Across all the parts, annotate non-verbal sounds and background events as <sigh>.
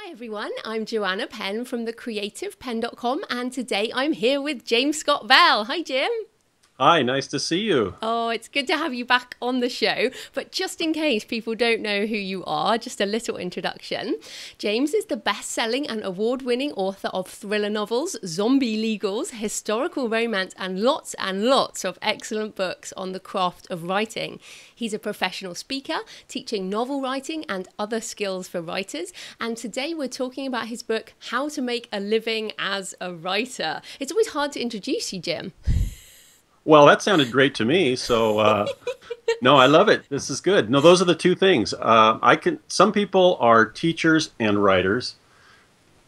Hi everyone, I'm Joanna Penn from thecreativepenn.com and today I'm here with James Scott Bell. Hi Jim. Hi, nice to see you. Oh, it's good to have you back on the show. But just in case people don't know who you are, just a little introduction. James is the best selling and award winning author of thriller novels, zombie legals, historical romance, and lots and lots of excellent books on the craft of writing. He's a professional speaker, teaching novel writing and other skills for writers. And today we're talking about his book, How to Make a Living as a Writer. It's always hard to introduce you, Jim. <laughs> Well, that sounded great to me. So, uh, <laughs> no, I love it. This is good. No, those are the two things. Uh, I can. Some people are teachers and writers.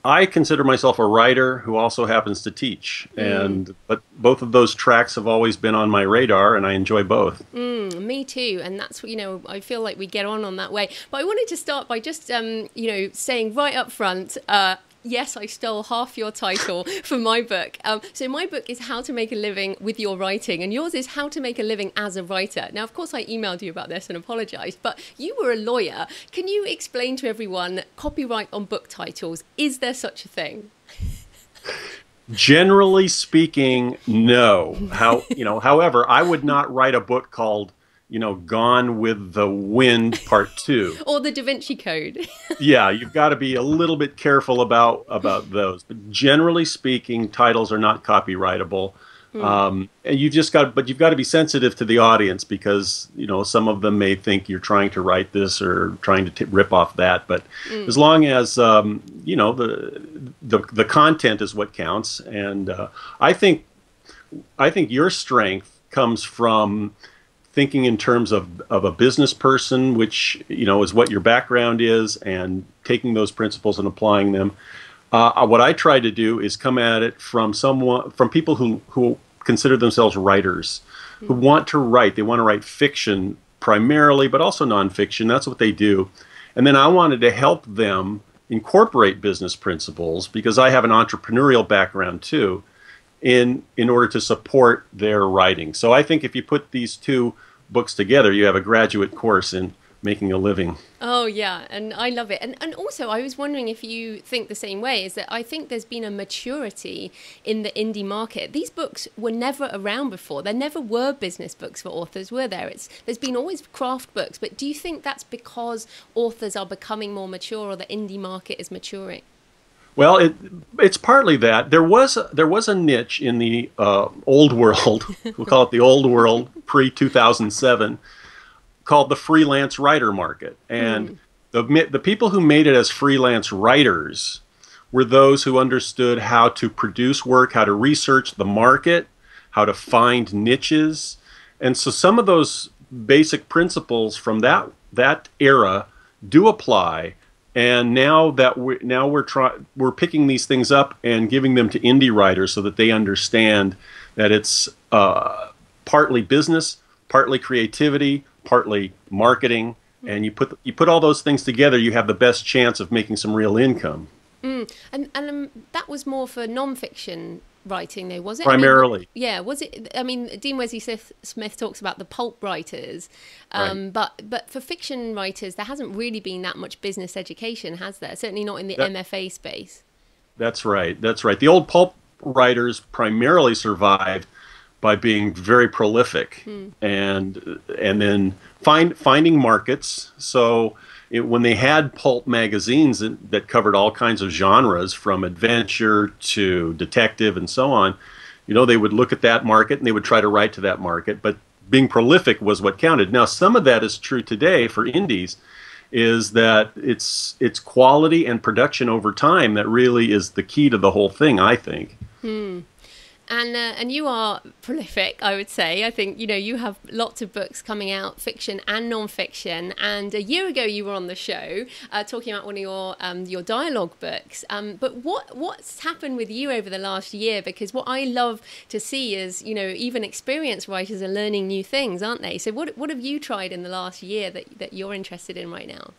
I consider myself a writer who also happens to teach, mm. and but both of those tracks have always been on my radar, and I enjoy both. Mm, me too, and that's what you know. I feel like we get on on that way. But I wanted to start by just um, you know saying right up front, uh, yes, I stole half your title <laughs> from my book. Um, so my book is How to Make a Living with Your Writing, and yours is How to Make a Living as a Writer. Now, of course, I emailed you about this and apologised, but you were a lawyer. Can you explain to everyone copyright on book titles? Is there such a thing? Generally speaking, no. How you know? However, I would not write a book called you know, Gone with the Wind Part <laughs> Two, or the Da Vinci Code. <laughs> yeah, you've got to be a little bit careful about about those. But generally speaking, titles are not copyrightable. Mm. Um, and you've just got, but you've got to be sensitive to the audience because you know some of them may think you're trying to write this or trying to t- rip off that. But mm. as long as um, you know the, the the content is what counts, and uh, I think I think your strength comes from thinking in terms of, of a business person, which you know is what your background is, and taking those principles and applying them. Uh, what I try to do is come at it from someone from people who who consider themselves writers, mm-hmm. who want to write. They want to write fiction primarily, but also nonfiction. That's what they do. And then I wanted to help them incorporate business principles because I have an entrepreneurial background too in in order to support their writing. So I think if you put these two books together, you have a graduate course in making a living. Oh yeah, and I love it. And and also I was wondering if you think the same way is that I think there's been a maturity in the indie market. These books were never around before. There never were business books for authors, were there? It's there's been always craft books, but do you think that's because authors are becoming more mature or the indie market is maturing? Well, it, it's partly that there was a, there was a niche in the uh, old world. <laughs> we'll call it the old world pre two thousand seven, called the freelance writer market, and mm. the the people who made it as freelance writers were those who understood how to produce work, how to research the market, how to find niches, and so some of those basic principles from that that era do apply and now that we're now we're trying we're picking these things up and giving them to indie writers so that they understand that it's uh, partly business, partly creativity, partly marketing, and you put you put all those things together, you have the best chance of making some real income. Mm. And and um, that was more for nonfiction writing though was it? Primarily I mean, yeah was it i mean dean wesley smith, smith talks about the pulp writers um, right. but but for fiction writers there hasn't really been that much business education has there? Certainly not in the that, mfa space. That's right that's right. The old pulp writers primarily survived by being very prolific hmm. and and then find finding markets. So it, when they had pulp magazines that, that, covered all kinds of genres from adventure to detective and so on, you know, they would look at that market and they would try to write to that market. But being prolific was what counted. Now, some of that is true today for indies, is that it's it's quality and production over time that really is the key to the whole thing. I think. Hmm and uh, and you are prolific, I would say. I think you know you have lots of books coming out, fiction and non-fiction. And a year ago, you were on the show uh, talking about one of your um, your dialogue books. Um, but what what's happened with you over the last year? Because what I love to see is you know even experienced writers are learning new things, aren't they? So what what have you tried in the last year that that you're interested in right now?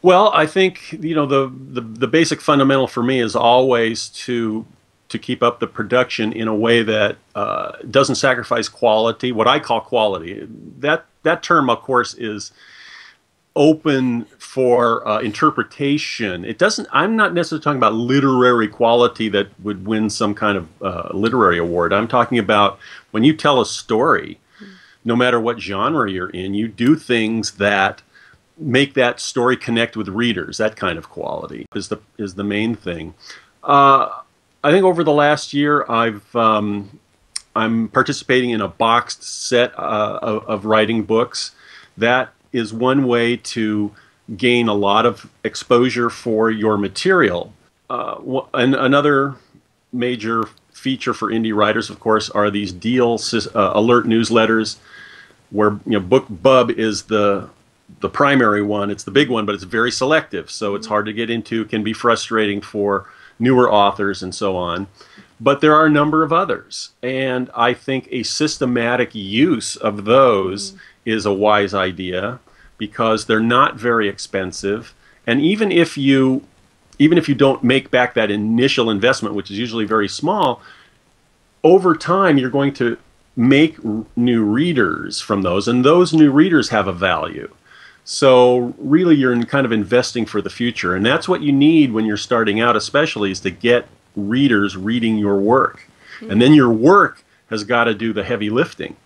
Well, I think you know the, the the basic fundamental for me is always to to keep up the production in a way that uh, doesn't sacrifice quality. What I call quality. That that term, of course, is open for uh, interpretation. It doesn't. I'm not necessarily talking about literary quality that would win some kind of uh, literary award. I'm talking about when you tell a story, no matter what genre you're in, you do things that make that story connect with readers. That kind of quality is the is the main thing. Uh, I think over the last year, I've um, I'm participating in a boxed set uh, of, of writing books. That is one way to gain a lot of exposure for your material. Uh, and another major feature for indie writers, of course, are these deal uh, alert newsletters, where you know BookBub is the the primary one. It's the big one, but it's very selective, so it's hard to get into. Can be frustrating for newer authors and so on. But there are a number of others, and I think a systematic use of those mm. is a wise idea because they're not very expensive. And even if you even if you don't make back that initial investment, which is usually very small, over time you're going to make new readers from those, and those new readers have a value. So really, you're kind of investing for the future, and that's what you need when you're starting out, especially, is to get readers reading your work, mm-hmm. and then your work has got to do the heavy lifting.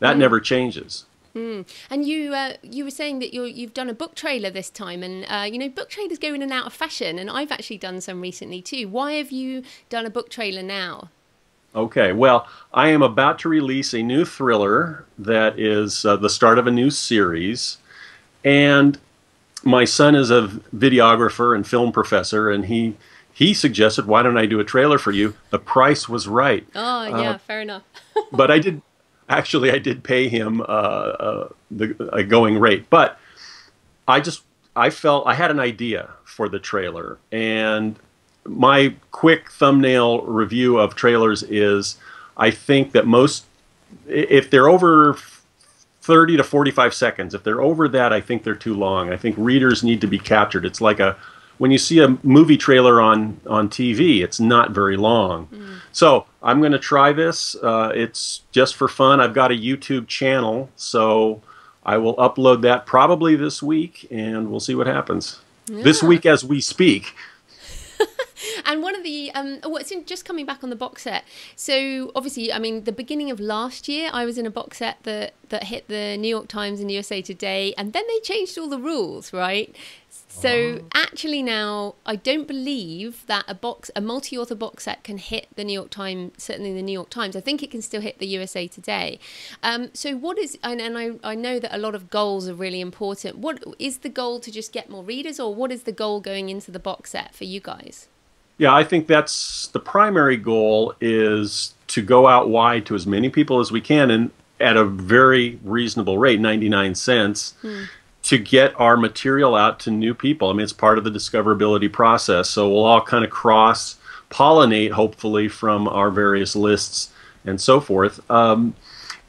That mm-hmm. never changes. Mm. And you uh, you were saying that you you've done a book trailer this time, and uh, you know book trailers go in and out of fashion, and I've actually done some recently too. Why have you done a book trailer now? Okay, well, I am about to release a new thriller that is uh, the start of a new series, and my son is a videographer and film professor, and he he suggested, "Why don't I do a trailer for you?" The price was right. Oh yeah, uh, fair enough. <laughs> but I did actually I did pay him uh, uh, the a going rate, but I just I felt I had an idea for the trailer, and my quick thumbnail review of trailers is I think that most if they're over 30 to 45 seconds if they're over that I think they're too long I think readers need to be captured it's like a when you see a movie trailer on on TV, it's not very long. Mm. So I'm going to try this. Uh, it's just for fun. I've got a YouTube channel, so I will upload that probably this week, and we'll see what happens. Yeah. This week as we speak. <laughs> and one of the um, oh, it's in, just coming back on the box set. So obviously, I mean, the beginning of last year, I was in a box set that that hit the New York Times and USA Today, and then they changed all the rules, right? So oh. actually now I don't believe that a box a multi-author box set can hit the New York Times certainly the New York Times. I think it can still hit the USA Today. Um, so what is and, and I, I know that a lot of goals are really important. What is the goal to just get more readers or what is the goal going into the box set for you guys? Yeah, I think that's the primary goal is to go out wide to as many people as we can and at a very reasonable rate, 99 cents. Hmm to get our material out to new people. I mean, it's part of the discoverability process. So we'll all kind of cross pollinate, hopefully, from our various lists and so forth. Um,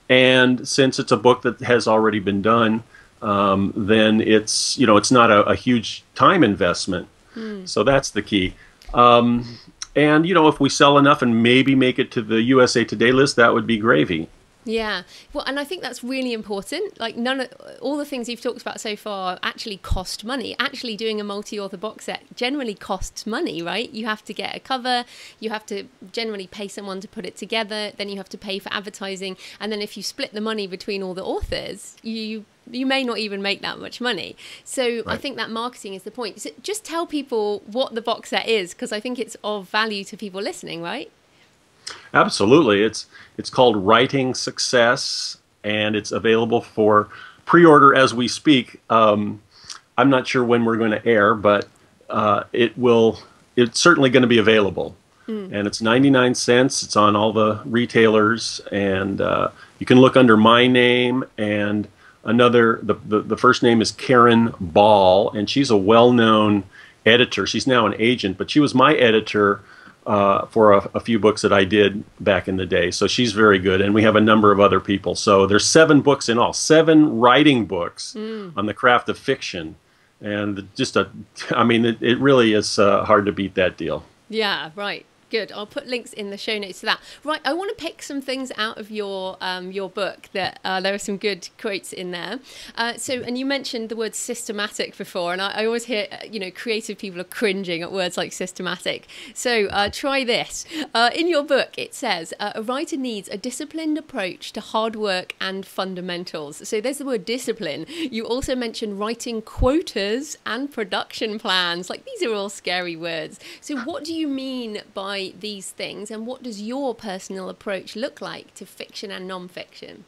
and since it's a book that has already been done, um, then it's you know it's not a, a huge time investment. Hmm. So that's the key. Um, and you know, if we sell enough and maybe make it to the USA Today list, that would be gravy. Yeah. Well, and I think that's really important. Like none of all the things you've talked about so far actually cost money. Actually doing a multi-author box set generally costs money, right? You have to get a cover, you have to generally pay someone to put it together, then you have to pay for advertising, and then if you split the money between all the authors, you you may not even make that much money. So right. I think that marketing is the point. So just tell people what the box set is because I think it's of value to people listening, right? Absolutely. It's it's called Writing Success, and it's available for pre-order as we speak. Um, I'm not sure when we're going to air, but uh, it will. It's certainly going to be available, mm. and it's 99 cents. It's on all the retailers, and uh, you can look under my name and another. The, the the first name is Karen Ball, and she's a well-known editor. She's now an agent, but she was my editor uh, for a, a, few books that I did back in the day. So she's very good, and we have a number of other people. So there's seven books in all, seven writing books mm. on the craft of fiction, and just a, I mean, it, it really is uh, hard to beat that deal. Yeah, right. Good. I'll put links in the show notes to that. Right. I want to pick some things out of your um, your book that uh, there are some good quotes in there. Uh, so, and you mentioned the word systematic before, and I, I, always hear you know creative people are cringing at words like systematic. So, uh, try this. Uh, in your book, it says uh, a writer needs a disciplined approach to hard work and fundamentals. So, there's the word discipline. You also mentioned writing quotas and production plans. Like these are all scary words. So, what do you mean by these things, and what does your personal approach look like to fiction and nonfiction?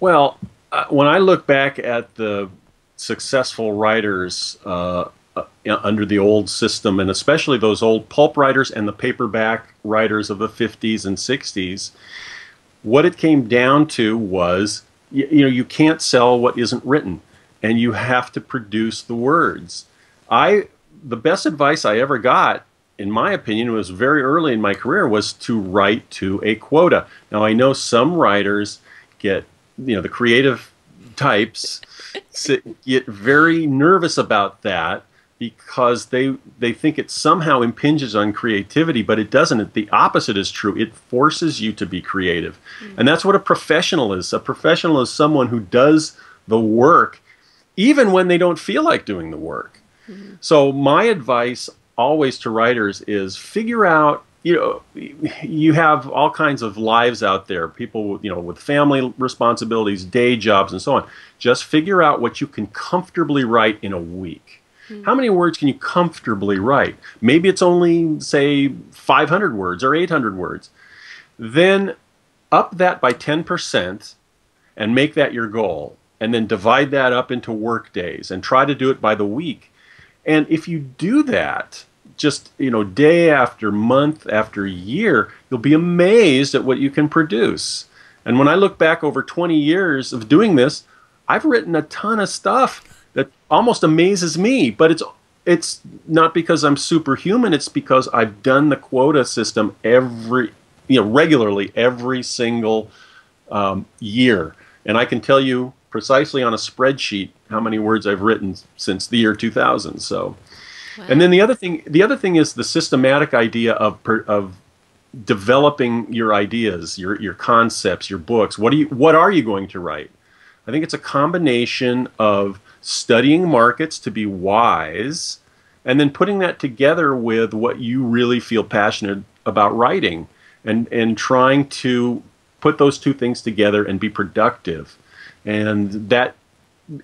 Well, uh, when I look back at the successful writers uh, uh, under the old system, and especially those old pulp writers and the paperback writers of the 50s and 60s, what it came down to was you, you know, you can't sell what isn't written, and you have to produce the words. I the best advice I ever got in my opinion, was very early in my career, was to write to a quota. Now, I know some writers get, you know, the creative types <laughs> get very nervous about that because they they think it somehow impinges on creativity, but it doesn't. The opposite is true. It forces you to be creative, mm-hmm. and that's what a professional is. A professional is someone who does the work, even when they don't feel like doing the work. Mm-hmm. So my advice always to writers is figure out you know you have all kinds of lives out there people you know with family responsibilities day jobs and so on. Just figure out what you can comfortably write in a week. Mm-hmm. how many words can you comfortably write? Maybe it's only say 500 words or 800 words. Then up that by 10% and make that your goal and then divide that up into work days and try to do it by the week and if you do that, just you know, day after month after year, you'll be amazed at what you can produce. And when I look back over 20 years of doing this, I've written a ton of stuff that almost amazes me, but it's it's not because I'm superhuman, it's because I've done the quota system every you know regularly every single um, year. And I can tell you precisely on a spreadsheet how many words I've written since the year 2000. So, wow. and then the other thing, the other thing is the systematic idea of of developing your ideas, your your concepts, your books. What do you what are you going to write? I think it's a combination of studying markets to be wise and then putting that together with what you really feel passionate about writing and and trying to put those two things together and be productive and that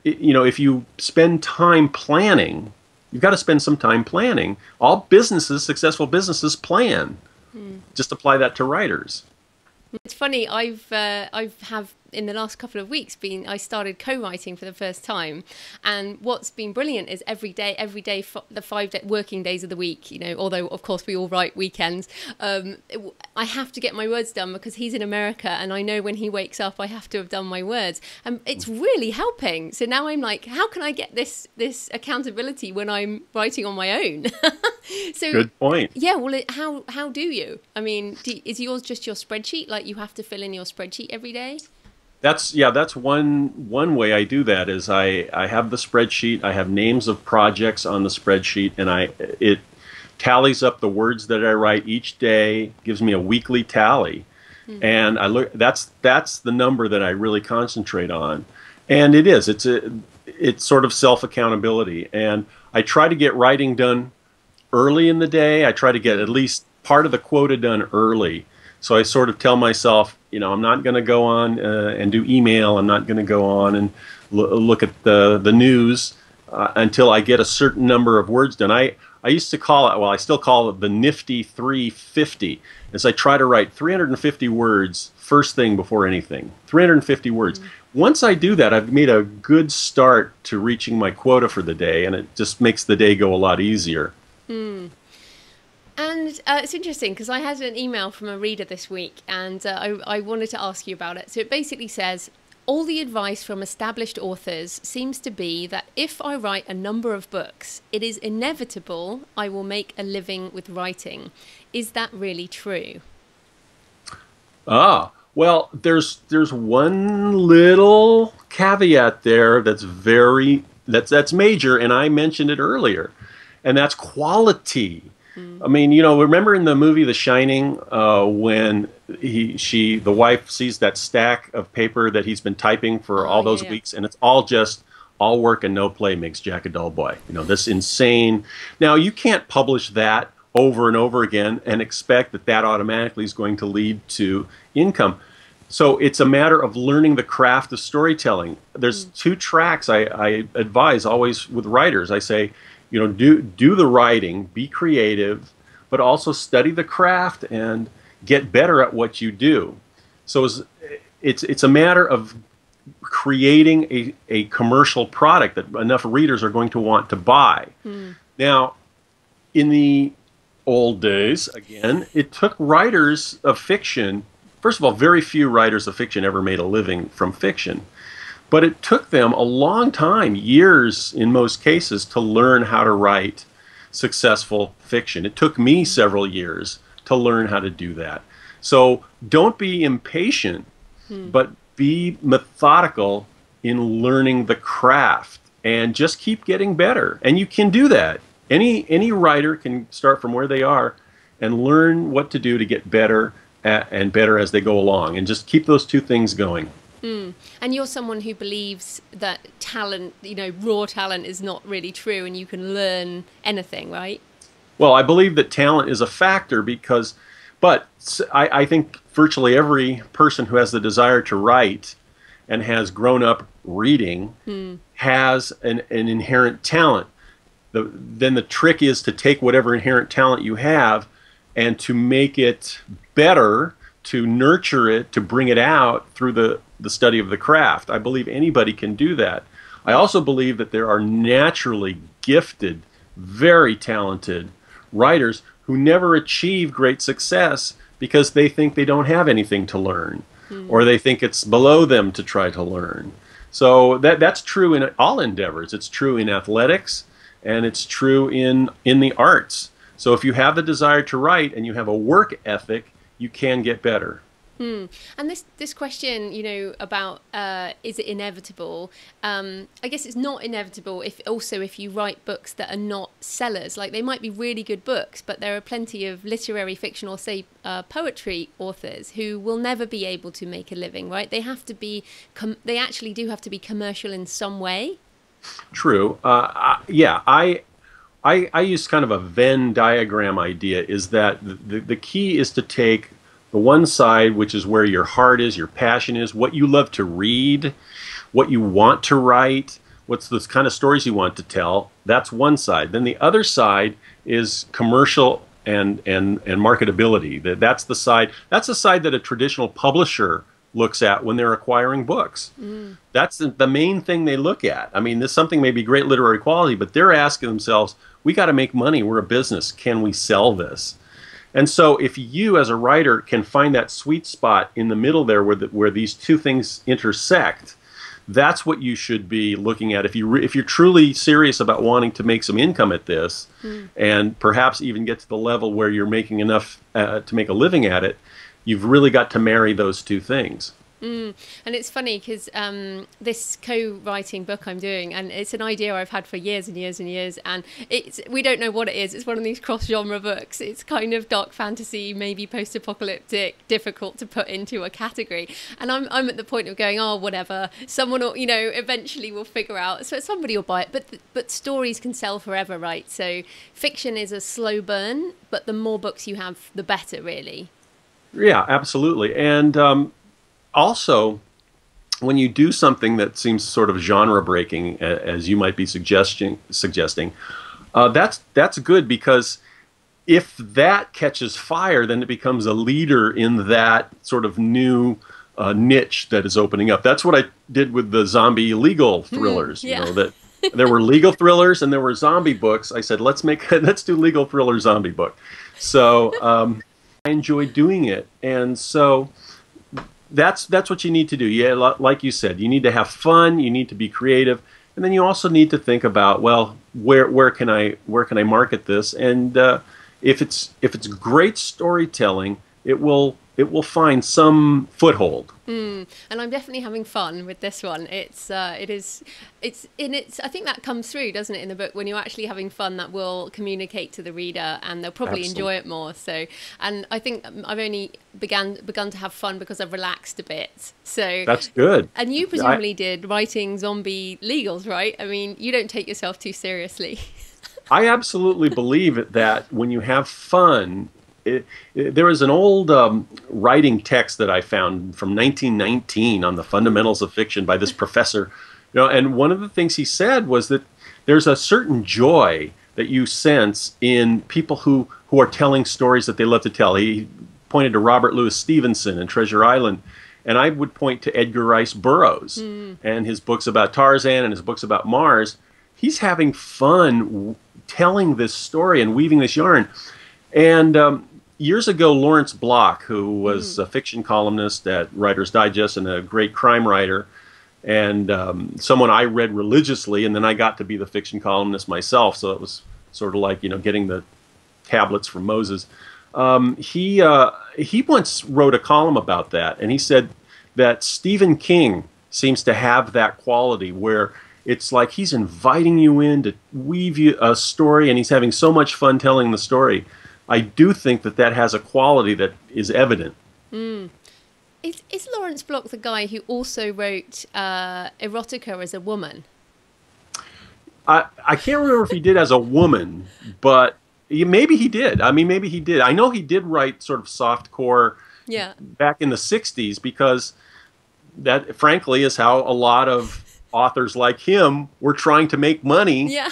you know if you spend time planning you've got to spend some time planning. All businesses successful businesses plan. Mm. just apply that to writers. It's funny i've uh, i've have in the last couple of weeks been I started co-writing for the first time. And what's been brilliant is every day every day the five day, working days of the week you know although of course we all write weekends um, it, I have to get my words done because he's in America and I know when he wakes up I have to have done my words. And it's really helping. So now I'm like how can I get this this accountability when I'm writing on my own? <laughs> So good point. Yeah well it, how how do you? I mean do, is yours just your spreadsheet? Like you have to fill in your spreadsheet every day that's yeah that's one one way i do that is i i have the spreadsheet i have names of projects on the spreadsheet and i it tallies up the words that i write each day gives me a weekly tally. Mm-hmm. and i look that's that's the number that i really concentrate on. And it is it's a it's sort of self accountability and i try to get writing done early in the day. I try to get at least part of the quota done early. So I sort of tell myself, you know, I'm not going to go on uh, and do email. I'm not going to go on and look at the the news uh, until I get a certain number of words done. I I used to call it, well, I still call it the nifty 350, as I try to write 350 words first thing before anything. 350 words. Mm-hmm. Once I do that, I've made a good start to reaching my quota for the day, and it just makes the day go a lot easier. Mm. And uh, it's interesting because I had an email from a reader this week and uh, I, I wanted to ask you about it. So it basically says all the advice from established authors seems to be that if I write a number of books, it is inevitable I will make a living with writing. Is that really true? Ah, well, there's there's one little caveat there that's very that's that's major, and I mentioned it earlier, and that's quality. Mm. I mean, you know, remember in the movie The Shining uh, when he, she, the wife sees that stack of paper that he's been typing for oh, all those yeah, weeks, and it's all just all work and no play makes Jack a dull boy. You know, this insane. Now you can't publish that over and over again and expect that that automatically is going to lead to income. So it's a matter of learning the craft of storytelling. There's mm. two tracks I, I advise always with writers. I say, you know, do do the writing, be creative, but also study the craft and get better at what you do. So it's it's, it's a matter of creating a, a commercial product that enough readers are going to want to buy. Mm. Now, in the old days, again, it took writers of fiction. First of all, very few writers of fiction ever made a living from fiction. But it took them a long time, years in most cases, to learn how to write successful fiction. It took me several years to learn how to do that. So don't be impatient, hmm. but be methodical in learning the craft and just keep getting better. And you can do that. Any any writer can start from where they are and learn what to do to get better at, and better as they go along and just keep those two things going. Mm. And you're someone who believes that talent, you know, raw talent is not really true and you can learn anything, right? Well, I believe that talent is a factor because, but I, I think virtually every person who has the desire to write and has grown up reading mm. has an, an inherent talent. The, then the trick is to take whatever inherent talent you have and to make it better, to nurture it, to bring it out through the the study of the craft. I believe anybody can do that. I also believe that there are naturally gifted, very talented writers who never achieve great success because they think they don't have anything to learn mm. or they think it's below them to try to learn. So that that's true in all endeavors. It's true in athletics and it's true in in the arts. So if you have the desire to write and you have a work ethic, you can get better. Hmm. And this this question, you know, about uh, is it inevitable? Um, I guess it's not inevitable if also if you write books that are not sellers. Like they might be really good books, but there are plenty of literary fiction or say uh, poetry authors who will never be able to make a living. Right? They have to be. Com- they actually do have to be commercial in some way. True. Uh, I, yeah, I I, I, use kind of a Venn diagram idea is that the, the key is to take the one side, which is where your heart is, your passion is, what you love to read, what you want to write, what's the kind of stories you want to tell. That's one side. Then the other side is commercial and and and marketability. That that's the side. That's the side that a traditional publisher looks at when they're acquiring books. Mm. That's the, the main thing they look at. I mean, this something may be great literary quality, but they're asking themselves, "We got to make money. We're a business. Can we sell this?" And so, if you as a writer can find that sweet spot in the middle there where, the, where these two things intersect, that's what you should be looking at. If you re, if you're truly serious about wanting to make some income at this, mm. and perhaps even get to the level where you're making enough uh, to make a living at it, you've really got to marry those two things. Mm. And it's funny because um, this co-writing book I'm doing, and it's an idea I've had for years and years and years, and it's we don't know what it is. It's one of these cross-genre books. It's kind of dark fantasy, maybe post-apocalyptic, difficult to put into a category. And I'm I'm at the point of going, oh, whatever. Someone will, you know, eventually will figure out. So somebody will buy it. But but stories can sell forever, right? So fiction is a slow burn, but the more books you have, the better, really. Yeah, absolutely. And um, also, when you do something that seems sort of genre breaking, as you might be suggesting, suggesting, uh, that's that's good because if that catches fire, then it becomes a leader in that sort of new uh, niche that is opening up. That's what I did with the zombie legal hmm, thrillers. Mm, yeah. You know that there were legal thrillers and there were zombie books. I said let's make <laughs> let's do legal thriller zombie book. So um, I enjoyed doing it, and so that's that's what you need to do. Yeah, like you said, you need to have fun. You need to be creative, and then you also need to think about well, where where can I where can I market this? And uh, if it's if it's great storytelling, it will it will find some foothold. Mm, and I'm definitely having fun with this one. It's uh, it is it's in it's I think that comes through, doesn't it, in the book when you're actually having fun that will communicate to the reader and they'll probably Absolutely. enjoy it more. So and I think I've only began begun to have fun because I've relaxed a bit. So That's good. And you presumably I, did writing zombie legals, right? I mean, you don't take yourself too seriously. <laughs> I absolutely believe that when you have fun, it, it, there was an old um, writing text that I found from 1919 on the fundamentals of fiction by this professor. You know, and one of the things he said was that there's a certain joy that you sense in people who who are telling stories that they love to tell. He pointed to Robert Louis Stevenson and Treasure Island, and I would point to Edgar Rice Burroughs mm. and his books about Tarzan and his books about Mars. He's having fun telling this story and weaving this yarn. And um, years ago, Lawrence Block, who was mm. a fiction columnist at Writer's Digest and a great crime writer, and um, someone I read religiously, and then I got to be the fiction columnist myself. So it was sort of like you know getting the tablets from Moses. Um, he uh, he once wrote a column about that, and he said that Stephen King seems to have that quality where it's like he's inviting you in to weave you a story, and he's having so much fun telling the story I do think that that has a quality that is evident. Mm. Is, is Lawrence Block the guy who also wrote uh, erotica as a woman? I, I can't remember if he did as a woman, but maybe he did. I mean, maybe he did. I know he did write sort of soft core yeah. back in the 60s because that, frankly, is how a lot of authors like him were trying to make money yeah.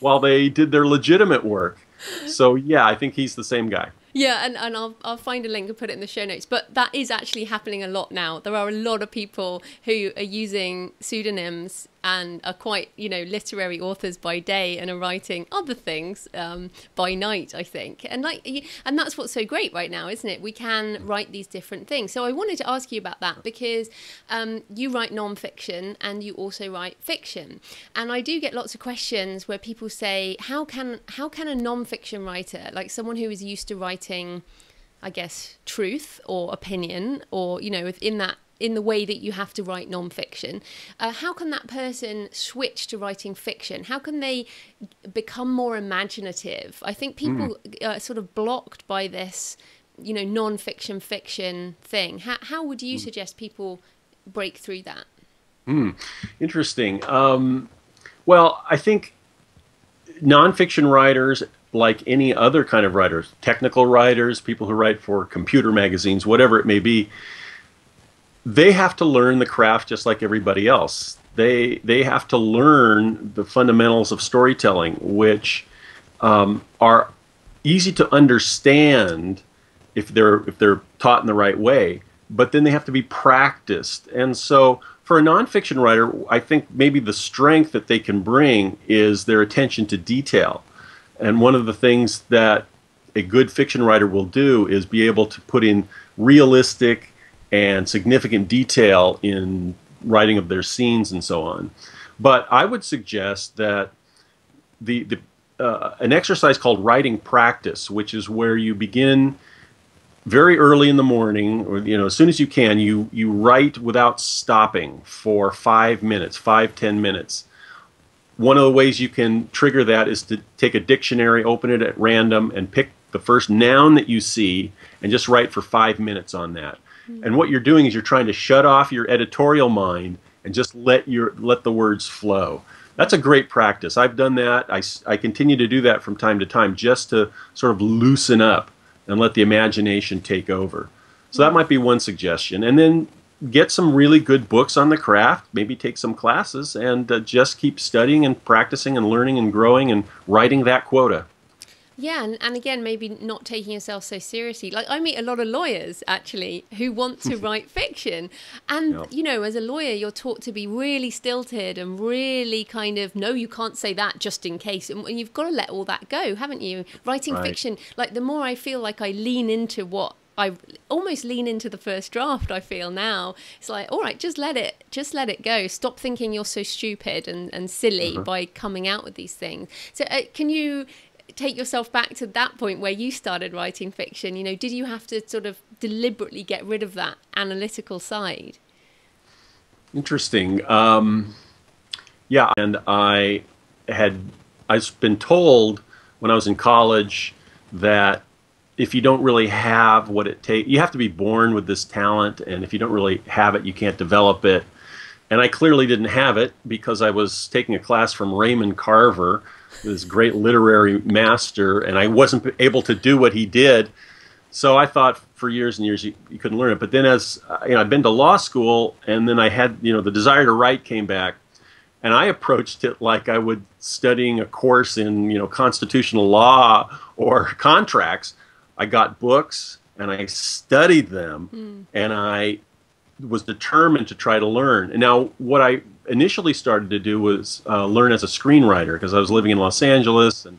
while they did their legitimate work so yeah, I think he's the same guy. Yeah, and, and I'll, I'll find a link and put it in the show notes. But that is actually happening a lot now. There are a lot of people who are using pseudonyms and are quite, you know, literary authors by day and are writing other things um, by night, I think. And like, and that's what's so great right now, isn't it? We can write these different things. So I wanted to ask you about that because um, you write nonfiction and you also write fiction. And I do get lots of questions where people say, how can how can a nonfiction writer, like someone who is used to writing, I guess, truth or opinion, or you know, within that in the way that you have to write nonfiction. Uh, how can that person switch to writing fiction? How can they become more imaginative? I think people mm. are sort of blocked by this, you know, nonfiction fiction fiction thing. How, how would you mm. suggest people break through that? Mm. Interesting. Um, well, I think nonfiction writers like any other kind of writers, technical writers, people who write for computer magazines, whatever it may be, they have to learn the craft just like everybody else. They they have to learn the fundamentals of storytelling, which um, are easy to understand if they're if they're taught in the right way. But then they have to be practiced, and so for a nonfiction writer, I think maybe the strength that they can bring is their attention to detail. And one of the things that a good fiction writer will do is be able to put in realistic and significant detail in writing of their scenes and so on. But I would suggest that the, the uh, an exercise called writing practice, which is where you begin very early in the morning, or you know, as soon as you can, you you write without stopping for five minutes, five ten minutes. One of the ways you can trigger that is to take a dictionary, open it at random, and pick the first noun that you see, and just write for five minutes on that. Mm-hmm. And what you're doing is you're trying to shut off your editorial mind and just let your let the words flow. That's a great practice. I've done that. I, I continue to do that from time to time just to sort of loosen up and let the imagination take over. So that might be one suggestion. And then get some really good books on the craft, maybe take some classes, and uh, just keep studying and practicing and learning and growing and writing that quota. Yeah, and, and again, maybe not taking yourself so seriously. Like, I meet a lot of lawyers actually who want to <laughs> write fiction. And, you know, as a lawyer, you're taught to be really stilted and really kind of, no, you can't say that just in case. And, and you've got to let all that go, haven't you? Writing right. fiction, like, the more I feel like I lean into what I almost lean into the first draft. I feel now it's like, all right, just let it, just let it go. Stop thinking you're so stupid and, and silly uh-huh. by coming out with these things. So, uh, can you take yourself back to that point where you started writing fiction? You know, did you have to sort of deliberately get rid of that analytical side? Interesting. Um, yeah, and I had I've been told when I was in college that if you don't really have what it takes, you have to be born with this talent, and if you don't really have it, you can't develop it. And I clearly didn't have it because I was taking a class from Raymond Carver, this great literary master, and I wasn't able to do what he did. So I thought for years and years you, you couldn't learn it. But then as uh, you know, I'd been to law school, and then I had you know the desire to write came back, and I approached it like I would studying a course in you know constitutional law or contracts. I got books and I studied them, mm. and I was determined to try to learn. And now, what I initially started to do was uh, learn as a screenwriter because I was living in Los Angeles, and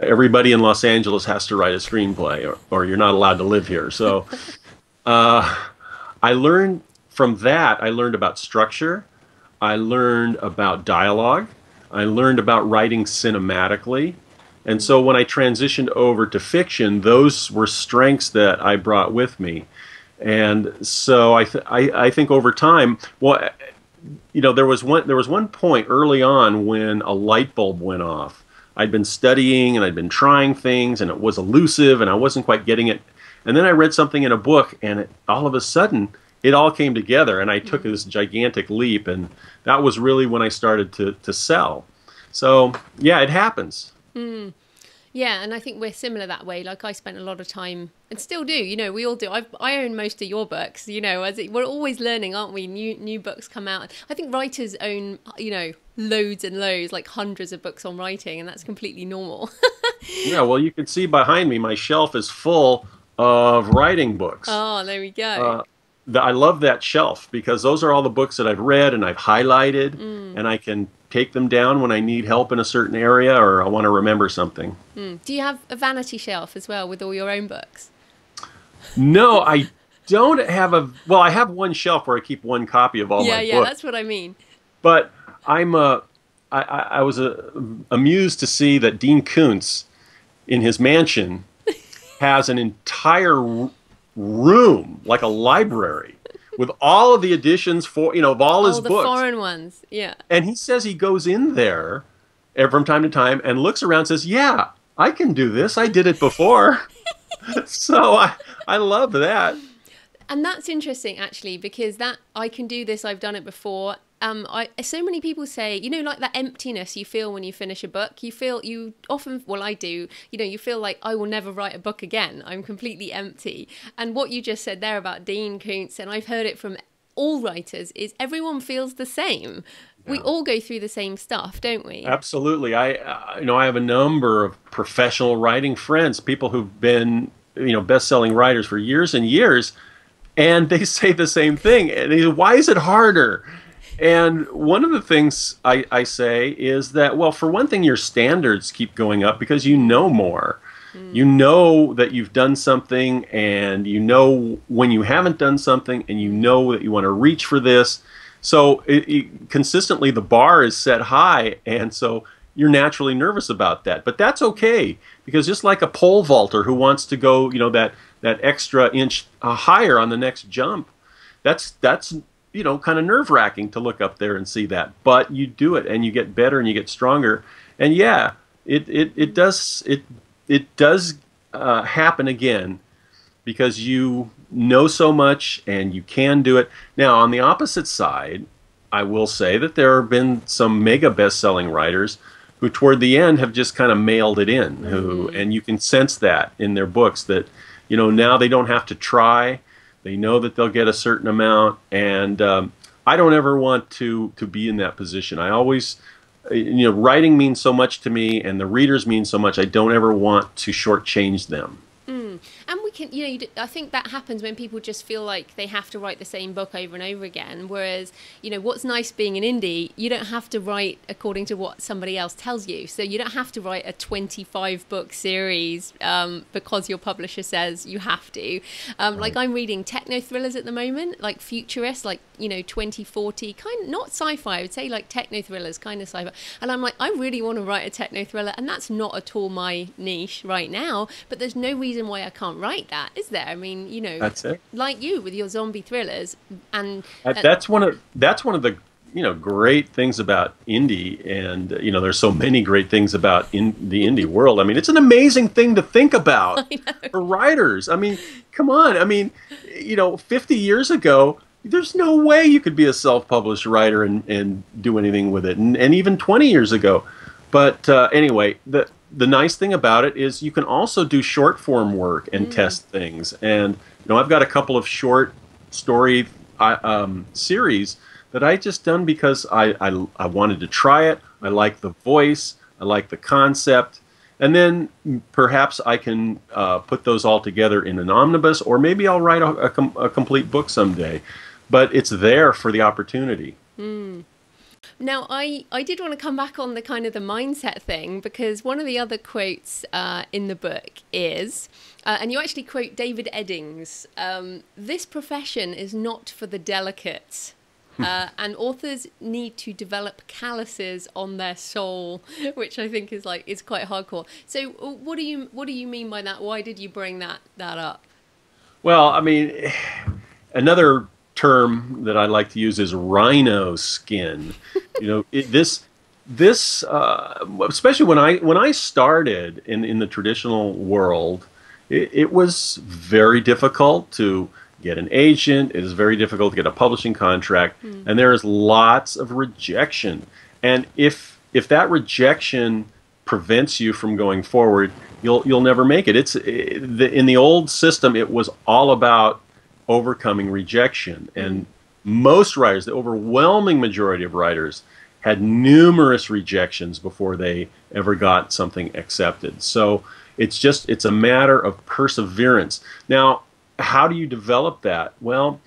everybody in Los Angeles has to write a screenplay, or, or you're not allowed to live here. So, <laughs> uh, I learned from that. I learned about structure. I learned about dialogue. I learned about writing cinematically. And so when I transitioned over to fiction, those were strengths that I brought with me. And so I, th- I, I think over time, well, you know, there was one there was one point early on when a light bulb went off. I'd been studying and I'd been trying things, and it was elusive, and I wasn't quite getting it. And then I read something in a book, and it, all of a sudden, it all came together, and I took mm-hmm. this gigantic leap, and that was really when I started to to sell. So yeah, it happens. Mm. Yeah, and I think we're similar that way. Like I spent a lot of time, and still do. You know, we all do. I've, I own most of your books. You know, as it, we're always learning, aren't we? New new books come out. I think writers own, you know, loads and loads, like hundreds of books on writing, and that's completely normal. <laughs> yeah, well, you can see behind me, my shelf is full of writing books. Oh, there we go. Uh, I love that shelf because those are all the books that I've read and I've highlighted, mm. and I can take them down when I need help in a certain area or I want to remember something. Mm. Do you have a vanity shelf as well with all your own books? No, I don't have a. Well, I have one shelf where I keep one copy of all yeah, my yeah, books. Yeah, yeah, that's what I mean. But I'm a. I, I was a, amused to see that Dean Koontz, in his mansion, <laughs> has an entire room like a library with all of the editions for you know of all, all his the books. foreign ones, yeah. And he says he goes in there from time to time and looks around and says, "Yeah, I can do this. I did it before." <laughs> <laughs> so I I love that. And that's interesting actually because that I can do this. I've done it before um, I so many people say, you know, like that emptiness you feel when you finish a book. You feel you often, well, I do. You know, you feel like I will never write a book again. I'm completely empty. And what you just said there about Dean Koontz, and I've heard it from all writers, is everyone feels the same. Yeah. We all go through the same stuff, don't we? Absolutely. I, uh, you know, I have a number of professional writing friends, people who've been, you know, best-selling writers for years and years, and they <laughs> say the same thing. And they say, why is it harder? And one of the things I, I, say is that, well, for one thing, your standards keep going up because you know more. Mm. You know that you've done something, and you know when you haven't done something, and you know that you want to reach for this. So it, it, consistently, the bar is set high, and so you're naturally nervous about that. But that's okay because just like a pole vaulter who wants to go, you know, that that extra inch uh, higher on the next jump, that's that's you know kind of nerve wracking to look up there and see that. But you do it and you get better and you get stronger. And yeah, it it, it does it it does uh, happen again because you know so much and you can do it. Now on the opposite side, I will say that there have been some mega best-selling writers who toward the end have just kind of mailed it in who mm-hmm. and you can sense that in their books that you know now they don't have to try they know that they'll get a certain amount, and um, I don't ever want to to be in that position. I always, you know, writing means so much to me, and the readers mean so much. I don't ever want to shortchange them. Mm. And we can you know I think that happens when people just feel like they have to write the same book over and over again. Whereas you know what's nice being an indie, you don't have to write according to what somebody else tells you. So you don't have to write a 25 book series um, because your publisher says you have to. Um, right. Like I'm reading techno thrillers at the moment, like futurist, like you know 2040, kind of not sci-fi. I would say like techno thrillers, kind of sci-fi. And I'm like, I really want to write a techno thriller, and that's not at all my niche right now. But there's no reason why I can't write that, is there? I mean, you know, that's it. Like you with your zombie thrillers, and uh, that's one of that's one of the you know great things about indie and you know there's so many great things about in the indie world. I mean it's an amazing thing to think about <laughs> for writers. I mean come on. I mean you know 50 years ago there's no way you could be a self-published writer and, and do anything with it. And, and even 20 years ago. But uh, anyway the the nice thing about it is you can also do short form work and mm. test things and you know i've got a couple of short story um, series that I just done because I, I, I wanted to try it. I like the voice. I like the concept. And then perhaps I can uh, put those all together in an omnibus, or maybe I'll write a, a, com a complete book someday. But it's there for the opportunity. Mm. Now, I, I did want to come back on the kind of the mindset thing because one of the other quotes uh, in the book is, uh, and you actually quote David Eddings, um, this profession is not for the delicate. uh, and authors need to develop calluses on their soul, <laughs> which I think is like is quite hardcore. So, uh, what do you what do you mean by that? Why did you bring that that up? Well, I mean, <sighs> another term that I like to use is rhino skin. you know, it, this this uh, especially when I when I started in in the traditional world, it, it was very difficult to get an agent. It is very difficult to get a publishing contract, mm. and there is lots of rejection. And if if that rejection prevents you from going forward, you'll you'll never make it. It's it, the, in the old system, it was all about overcoming rejection, and most writers, the overwhelming majority of writers, had numerous rejections before they ever got something accepted. So it's just it's a matter of perseverance. Now how do you develop that? Well,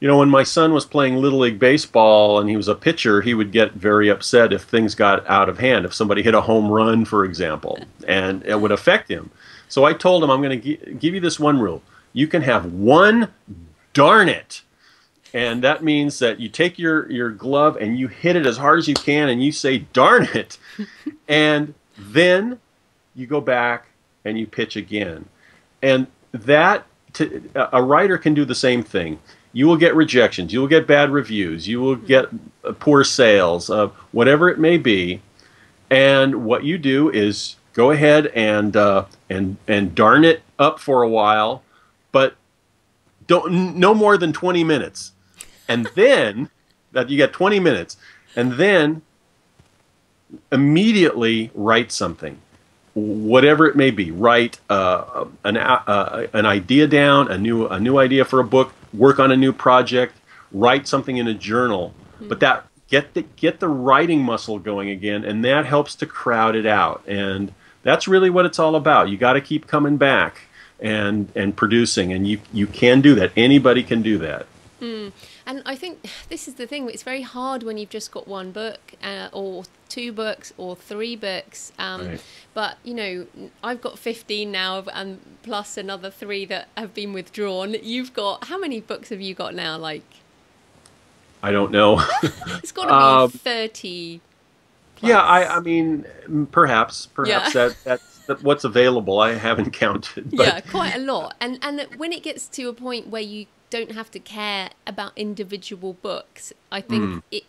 you know, when my son was playing Little League Baseball and he was a pitcher, he would get very upset if things got out of hand. If somebody hit a home run, for example, and it would affect him. So I told him, I'm going to give you this one rule. You can have one darn it. And that means that you take your, your glove and you hit it as hard as you can and you say, darn it. <laughs> and then you go back and you pitch again. And that to, a writer can do the same thing. You will get rejections. You will get bad reviews. You will get uh, poor sales, uh, whatever it may be. And what you do is go ahead and uh, and and darn it up for a while, don't no more than 20 minutes. And <laughs> then that you get 20 minutes, and then immediately write something whatever it may be, write uh, an, uh, an idea down, a new a new idea for a book, work on a new project, write something in a journal. Mm-hmm. But that get the get the writing muscle going again, and that helps to crowd it out. And that's really what it's all about. You got to keep coming back and and producing, and you you can do that. Anybody can do that. Mm. And I think this is the thing. It's very hard when you've just got one book uh, or two books or three books. Um, right. But you know, I've got fifteen now, and plus another three that have been withdrawn. You've got how many books have you got now? Like, I don't know. <laughs> it's got to be um, thirty. Plus. Yeah, I, I mean, perhaps, perhaps yeah. that that's what's available. I haven't <laughs> counted. But. Yeah, quite a lot. And and when it gets to a point where you don't have to care about individual books. I think mm. it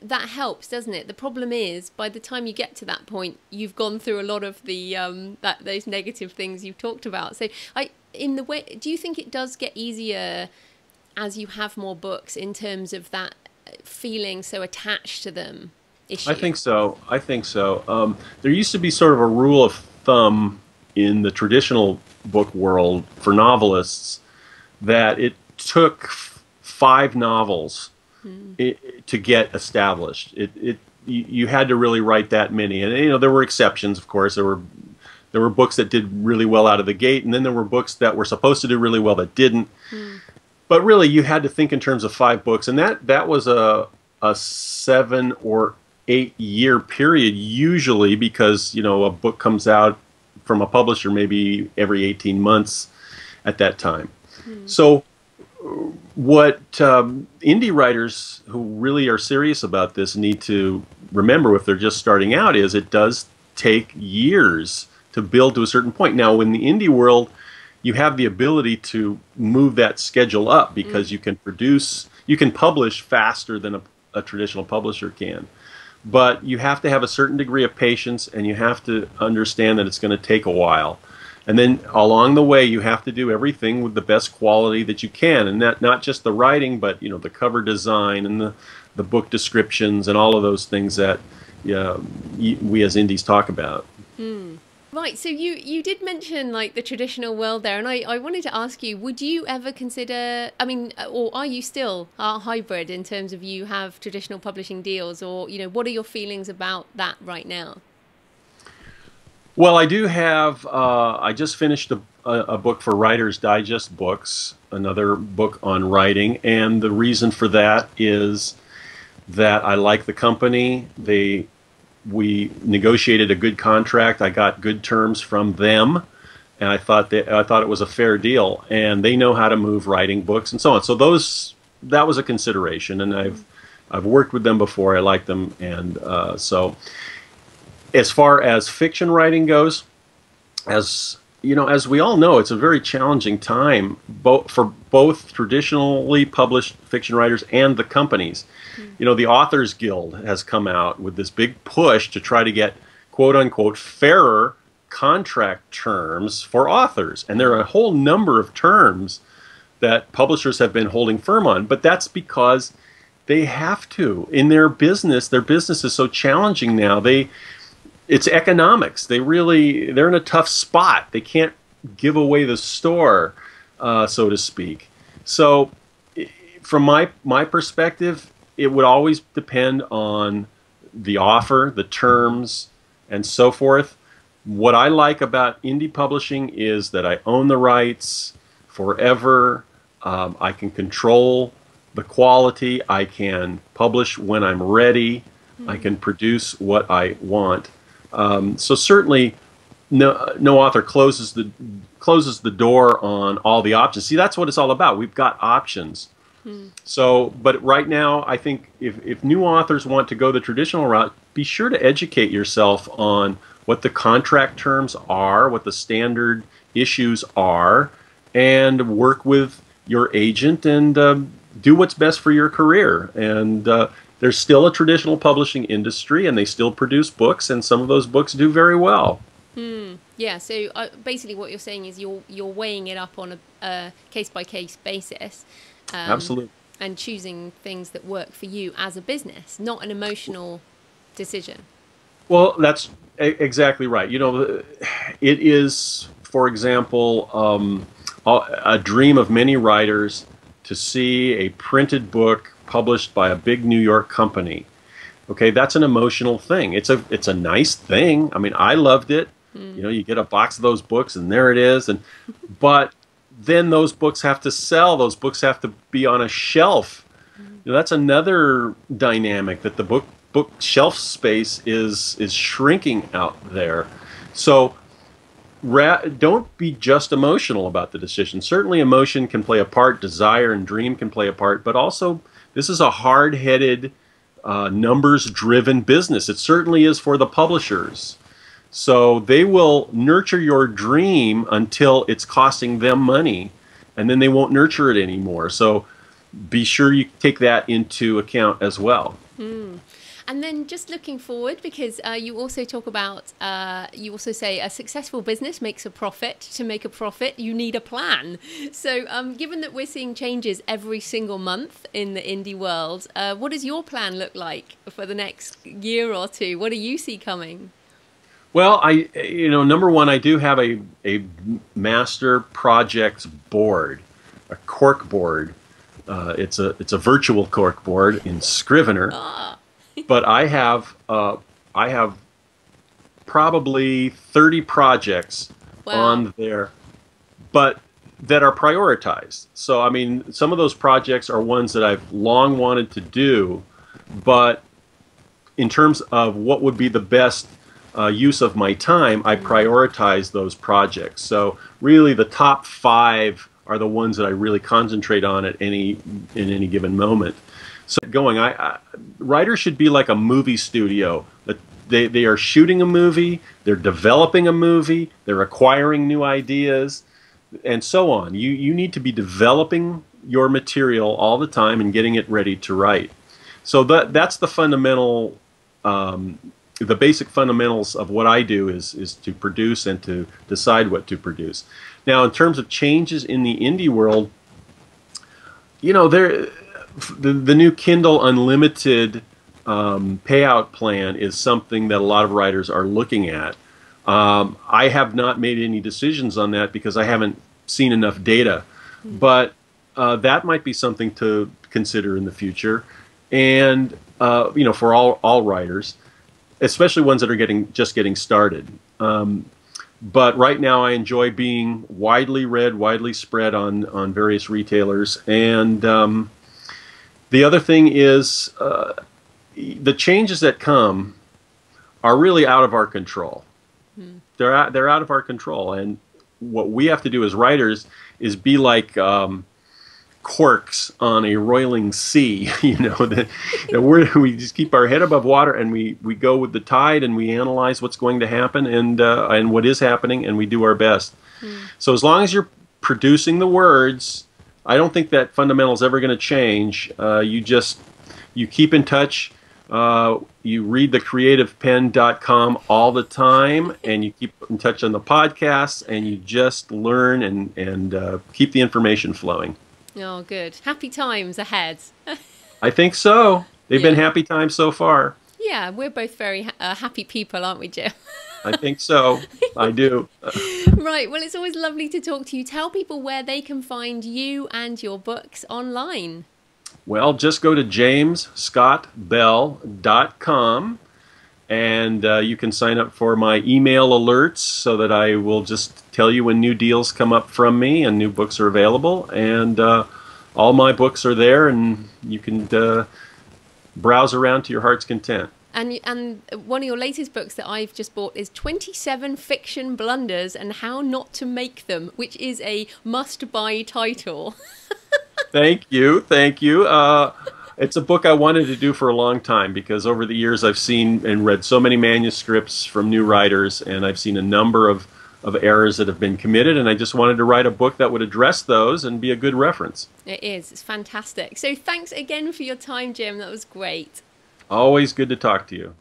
that helps, doesn't it? The problem is by the time you get to that point, you've gone through a lot of the um, that those negative things you've talked about. So, I in the way, do you think it does get easier as you have more books in terms of that feeling so attached to them? Issue? I think so. I think so. Um, there used to be sort of a rule of thumb in the traditional book world for novelists that it took five novels mm. it, to get established. It, it you, you, had to really write that many, and you know there were exceptions, of course. There were there were books that did really well out of the gate, and then there were books that were supposed to do really well that didn't. Mm. But really, you had to think in terms of five books, and that that was a a seven or eight year period usually because you know a book comes out from a publisher maybe every 18 months at that time. Mm. So what um, indie writers who really are serious about this need to remember if they're just starting out is it does take years to build to a certain point. Now, in the indie world, you have the ability to move that schedule up because mm. you can produce, you can publish faster than a, a traditional publisher can. But you have to have a certain degree of patience and you have to understand that it's going to take a while. And then along the way, you have to do everything with the best quality that you can, and that not just the writing, but you know the cover design and the the book descriptions and all of those things that we as indies talk about. Mm. Right, so you you did mention like the traditional world there, and I, I wanted to ask you: Would you ever consider? I mean, or are you still a hybrid in terms of you have traditional publishing deals, or you know, what are your feelings about that right now? Well, I do have. Uh, I just finished a, a, book for Writers Digest Books, another book on writing, and the reason for that is that I like the company. They we negotiated a good contract. I got good terms from them, and I thought that I thought it was a fair deal. And they know how to move writing books and so on. So those that was a consideration, and I've I've worked with them before. I like them, and uh, so as far as fiction writing goes, as you know, as we all know, it's a very challenging time both for both traditionally published fiction writers and the companies. Mm-hmm. You know, the Authors Guild has come out with this big push to try to get quote unquote fairer contract terms for authors. And there are a whole number of terms that publishers have been holding firm on, but that's because they have to. In their business, their business is so challenging now. They it's economics. They really they're in a tough spot. They can't give away the store, uh, so to speak. So, from my my perspective, it would always depend on the offer, the terms, and so forth. What I like about indie publishing is that I own the rights forever. Um, I can control the quality. I can publish when I'm ready. Mm-hmm. I can produce what I want. Um, so certainly, no no author closes the closes the door on all the options. See, that's what it's all about. We've got options. Hmm. So, but right now, I think if, if new authors want to go the traditional route, be sure to educate yourself on what the contract terms are, what the standard issues are, and work with your agent and um, do what's best for your career. And uh, there's still a traditional publishing industry and they still produce books and some of those books do very well. Hmm. yeah so uh, basically what you're saying is you're you're weighing it up on a case by case basis um, absolutely and choosing things that work for you as a business not an emotional decision. Well that's exactly right. You know <sighs> it is for example um, a dream of many writers to see a printed book published by a big New York company. Okay, that's an emotional thing. It's a it's a nice thing. I mean, I loved it. Mm. You know, you get a box of those books and there it is and but then those books have to sell. Those books have to be on a shelf. Mm. You know, that's another dynamic that the book book shelf space is is shrinking out there. So ra- don't be just emotional about the decision. Certainly, emotion can play a part, desire and dream can play a part, but also this is a hard headed, uh, numbers driven business. It certainly is for the publishers. So they will nurture your dream until it's costing them money, and then they won't nurture it anymore. So be sure you take that into account as well. Mm. And then just looking forward, because uh, you also talk about, uh, you also say a successful business makes a profit. To make a profit, you need a plan. So, um, given that we're seeing changes every single month in the indie world, uh, what does your plan look like for the next year or two? What do you see coming? Well, I, you know, number one, I do have a, a master projects board, a cork board. Uh, it's a it's a virtual cork board in Scrivener. <laughs> But I have uh, I have probably 30 projects Wow. on there, but that are prioritized. So, I mean, some of those projects are ones that I've long wanted to do, but in terms of what would be the best uh, use of my time, I prioritize those projects. So, really, the top five are the ones that I really concentrate on at any in any given moment. So, going, I, I writers should be like a movie studio. They they are shooting a movie, they're developing a movie, they're acquiring new ideas and so on. You you need to be developing your material all the time and getting it ready to write. So that that's the fundamental, um, the basic fundamentals of what I do is is to produce and to decide what to produce. Now, in terms of changes in the indie world, you know, there the the new Kindle Unlimited um, payout plan is something that a lot of writers are looking at. Um, I have not made any decisions on that because I haven't seen enough data, but uh, that might be something to consider in the future, and uh, you know, for all all writers, especially ones that are getting just getting started. Um, but right now, I enjoy being widely read, widely spread on on various retailers, and um, the other thing is uh, the changes that come are really out of our control. They're out, they're out of our control and what we have to do as writers is be like um, corks on a roiling sea <laughs> you know that, that we're, <laughs> we just keep our head above water and we, we go with the tide and we analyze what's going to happen and uh, and what is happening and we do our best. So as long as you're producing the words i don't think that fundamental is ever going to change uh, you just you keep in touch uh, you read the creativepenn.com all the time and you keep in touch on the podcast and you just learn and, and uh, keep the information flowing. Oh, good. Happy times ahead. I think so. They've been happy times so far. yeah, we're both very ha- uh, happy people, aren't we, Jim? <laughs> I think so. I do. <laughs> right. Well, it's always lovely to talk to you. Tell people where they can find you and your books online. Well, just go to jamesscottbell.com and uh, you can sign up for my email alerts so that I will just tell you when new deals come up from me and new books are available. And uh, all my books are there, and you can uh, browse around to your heart's content. And and one of your latest books that I've just bought is 27 Fiction Blunders and How Not to Make Them, which is a must-buy title. <laughs> Thank you, thank you. Uh, it's a book I wanted to do for a long time because over the years I've seen and read so many manuscripts from new writers, and I've seen a number of, of errors that have been committed, and I just wanted to write a book that would address those and be a good reference. It is. It's fantastic. So thanks again for your time, Jim. That was great. Always good to talk to you.